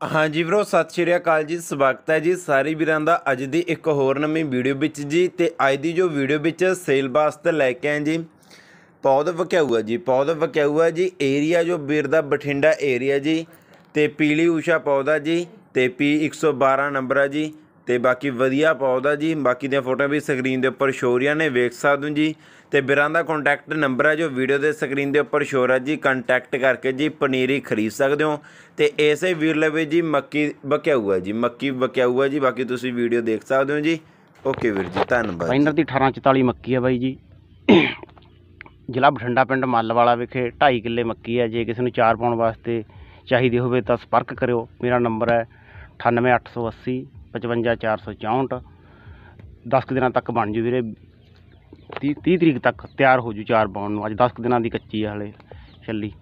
ਹਾਂਜੀ ਵੀਰੋ, ਸਤਿ ਸ਼੍ਰੀ ਅਕਾਲ ਜੀ, ਸਵਾਗਤ ਹੈ ਜੀ ਸਾਰੇ ਵੀਰਾਂ ਦਾ। ਅੱਜ ਦੀ ਇੱਕ ਹੋਰ ਨਵੀਂ ਵੀਡੀਓ ਵਿੱਚ ਜੀ, ਤੇ ਅੱਜ ਦੀ ਜੋ ਵੀਡੀਓ ਵਿੱਚ ਸੇਲ ਵਾਸਤੇ ਲੈ ਕੇ ਆਏ ਜੀ ਪੌਦ ਵਕਿਆਊ ਹੈ ਜੀ ਪੌਦ ਵਕਿਆਊਆ ਜੀ, ਏਰੀਆ ਜੋ ਵੀਰ ਦਾ ਬਠਿੰਡਾ ਏਰੀਆ ਜੀ, ਤੇ ਪੀਲੀ ਊਸ਼ਾ ਪੌਦਾ ਜੀ, ਤੇ ਪੀ 112 ਨੰਬਰ ਆ ਜੀ ਤੇ ਬਾਕੀ ਵਧੀਆ ਪੌਦਾ ਜੀ। ਬਾਕੀ ਦੀਆਂ ਫੋਟੋਆਂ ਵੀ ਸਕਰੀਨ ਦੇ ਉੱਪਰ ਸ਼ੋ ਰਹੀਆਂ ਨੇ, ਵੇਖ ਸਕਦੇ ਹੋ ਜੀ। ਤੇ ਬਿਰਾਂ ਦਾ ਕੰਟੈਕਟ ਨੰਬਰ ਹੈ ਜੋ ਵੀਡੀਓ ਦੇ ਸਕਰੀਨ ਦੇ ਉੱਪਰ ਸ਼ੋ ਹੈ ਜੀ ਕੰਟੈਕਟ ਕਰਕੇ ਜੀ ਪਨੀਰੀ ਖਰੀਦ ਸਕਦੇ ਹੋ। ਤੇ ਇਸੇ ਵੀਰ ਲਵੇ ਜੀ, ਮੱਕੀ ਬਕਿਆਊ ਹੈ ਜੀ, ਮੱਕੀ ਬਕਿਆਊ ਹੈ ਜੀ। ਬਾਕੀ ਤੁਸੀਂ ਵੀਡੀਓ ਦੇਖ ਸਕਦੇ ਹੋ ਜੀ। ਓਕੇ ਵੀਰ ਜੀ, ਧੰਨਵਾਦ ਬਾਈਨਰ ਦੀ 1844 ਮੱਕੀ ਹੈ ਬਾਈ ਜੀ। ਜ਼ਿਲ੍ਹਾ ਬਠਿੰਡਾ ਪਿੰਡ ਮੱਲਵਾਲਾ ਵਿਖੇ 2.5 ਕਿੱਲੇ ਮੱਕੀ ਹੈ ਜੇ ਕਿਸੇ ਨੂੰ ਚਾਰ ਪਾਉਣ ਵਾਸਤੇ ਚਾਹੀਦੀ ਹੋਵੇ ਤਾਂ ਸੰਪਰਕ ਕਰਿਓ। ਮੇਰਾ ਨੰਬਰ ਹੈ 98880 55464 10 ਕੁ ਦਿਨਾਂ ਤੱਕ ਬਣ ਜੂ ਵੀਰੇ। 30 30 ਤਰੀਕ ਤੱਕ ਤਿਆਰ ਹੋ ਜੂ ਚਾਰ ਪਾਉਣ ਨੂੰ। ਅੱਜ 10 ਕੁ ਦਿਨਾਂ ਦੀ ਕੱਚੀ ਆ ਹਲੇ, ਛੱਲੀ।